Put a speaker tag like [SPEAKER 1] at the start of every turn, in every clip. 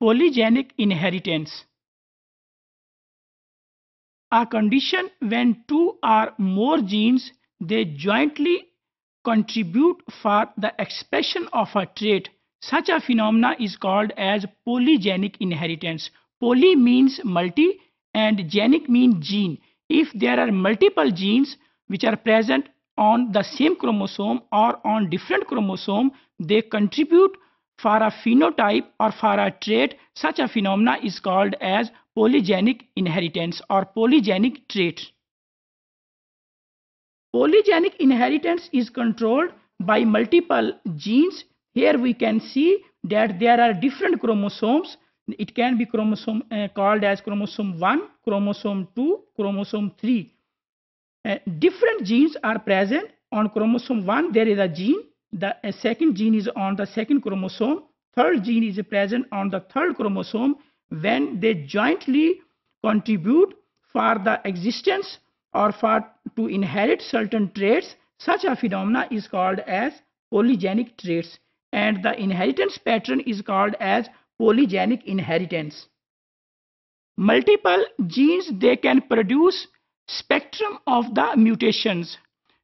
[SPEAKER 1] polygenic inheritance. A condition when two or more genes they jointly contribute for the expression of a trait. Such a phenomena is called as polygenic inheritance. Poly means multi and genic means gene. If there are multiple genes which are present on the same chromosome or on different chromosome, they contribute for a phenotype or for a trait. Such a phenomena is called as polygenic inheritance or polygenic trait. Polygenic inheritance is controlled by multiple genes. Here we can see that there are different chromosomes. It can be chromosome uh, called as chromosome 1, chromosome 2, chromosome 3. Uh, different genes are present on chromosome 1 there is a gene the second gene is on the second chromosome. Third gene is present on the third chromosome when they jointly contribute for the existence or for to inherit certain traits. Such a phenomena is called as polygenic traits and the inheritance pattern is called as polygenic inheritance. Multiple genes they can produce spectrum of the mutations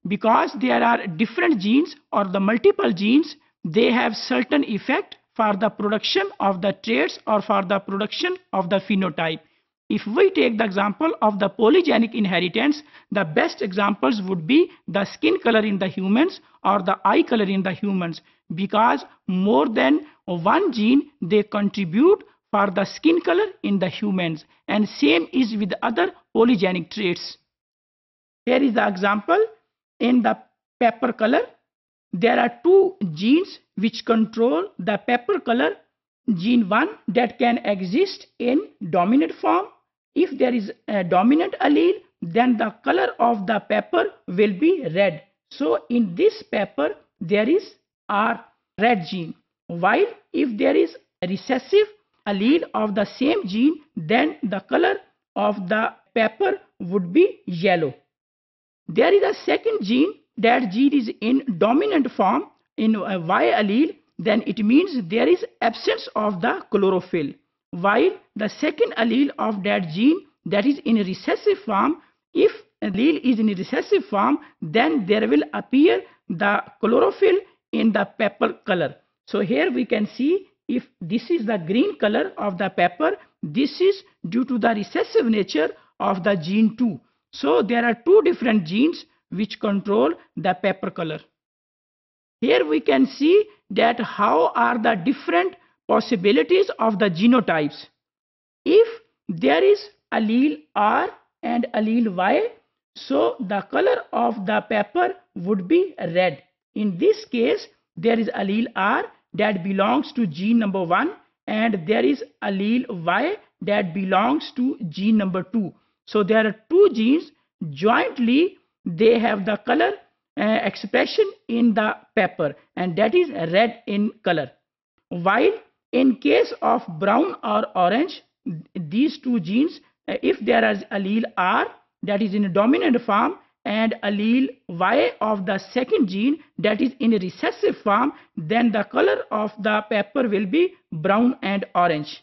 [SPEAKER 1] because there are different genes or the multiple genes they have certain effect for the production of the traits or for the production of the phenotype. If we take the example of the polygenic inheritance, the best examples would be the skin color in the humans or the eye color in the humans. Because more than one gene they contribute for the skin color in the humans. And same is with other polygenic traits. Here is the example in the pepper color. There are two genes which control the pepper color. Gene 1 that can exist in dominant form if there is a dominant allele, then the color of the pepper will be red. So in this pepper, there is R red gene. While if there is a recessive allele of the same gene, then the color of the pepper would be yellow. There is a second gene, that gene is in dominant form in uh, Y allele, then it means there is absence of the chlorophyll. While the second allele of that gene that is in a recessive form if allele is in a recessive form then there will appear the chlorophyll in the pepper color. So here we can see if this is the green color of the pepper this is due to the recessive nature of the gene 2 so there are two different genes which control the pepper color here we can see that how are the different possibilities of the genotypes. If there is allele R and allele Y, so the color of the pepper would be red. In this case, there is allele R that belongs to gene number 1 and there is allele Y that belongs to gene number 2. So there are two genes jointly they have the color uh, expression in the pepper and that is red in color. While in case of brown or orange, these two genes, uh, if there is allele R that is in a dominant form and allele Y of the second gene that is in a recessive form, then the color of the pepper will be brown and orange.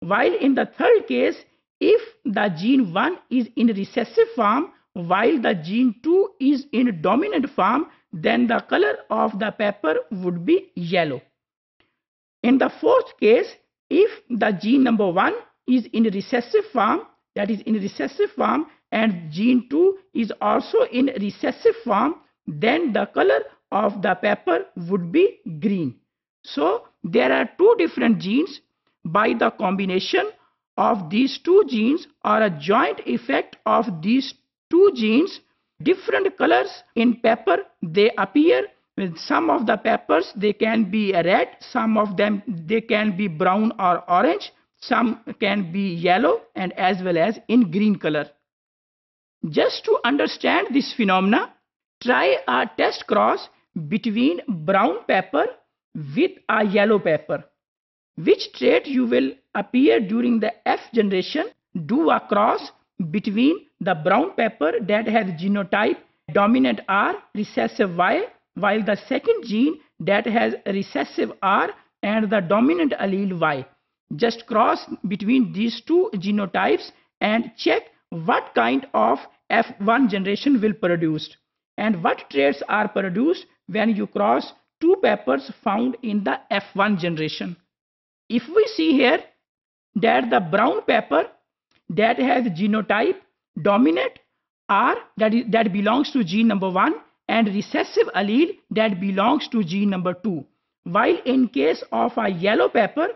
[SPEAKER 1] While in the third case, if the gene 1 is in recessive form while the gene 2 is in dominant form, then the color of the pepper would be yellow. In the fourth case, if the gene number 1 is in recessive form, that is in recessive form, and gene 2 is also in recessive form, then the color of the pepper would be green. So there are two different genes by the combination of these two genes or a joint effect of these two genes. Different colors in pepper they appear. With some of the peppers they can be red some of them they can be brown or orange some can be yellow and as well as in green color. Just to understand this phenomena try a test cross between brown pepper with a yellow pepper which trait you will appear during the f generation do a cross between the brown pepper that has genotype dominant r recessive y while the second gene that has recessive R and the dominant allele Y. just cross between these two genotypes and check what kind of F1 generation will produced and what traits are produced when you cross two peppers found in the F1 generation. If we see here that the brown pepper that has genotype dominant R that, is, that belongs to gene number 1 and recessive allele that belongs to gene number 2. While in case of a yellow pepper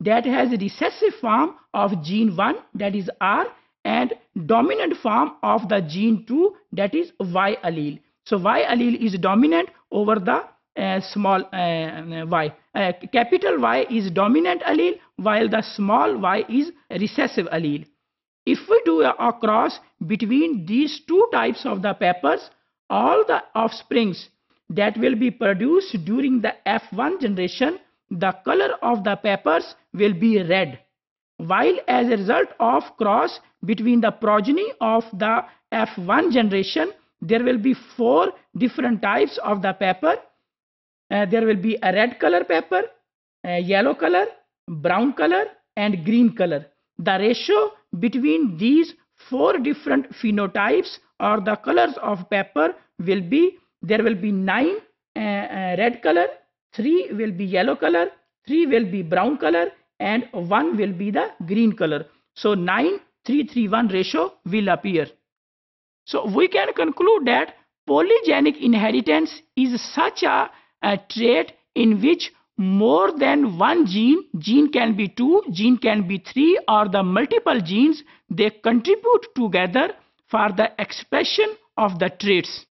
[SPEAKER 1] that has recessive form of gene 1 that is R and dominant form of the gene 2 that is Y allele. So Y allele is dominant over the small uh, y. Uh, capital Y is dominant allele while the small y is recessive allele. If we do a, a cross between these two types of the peppers, all the offsprings that will be produced during the F1 generation, the color of the peppers will be red. While as a result of cross between the progeny of the F1 generation, there will be four different types of the pepper uh, there will be a red color pepper, a yellow color, brown color and green color. The ratio between these four different phenotypes or the colors of pepper will be there will be 9 uh, uh, red color, 3 will be yellow color, 3 will be brown color and 1 will be the green color. So 9 3 3 1 ratio will appear. So we can conclude that polygenic inheritance is such a a trait in which more than one gene, gene can be two, gene can be three or the multiple genes, they contribute together for the expression of the traits.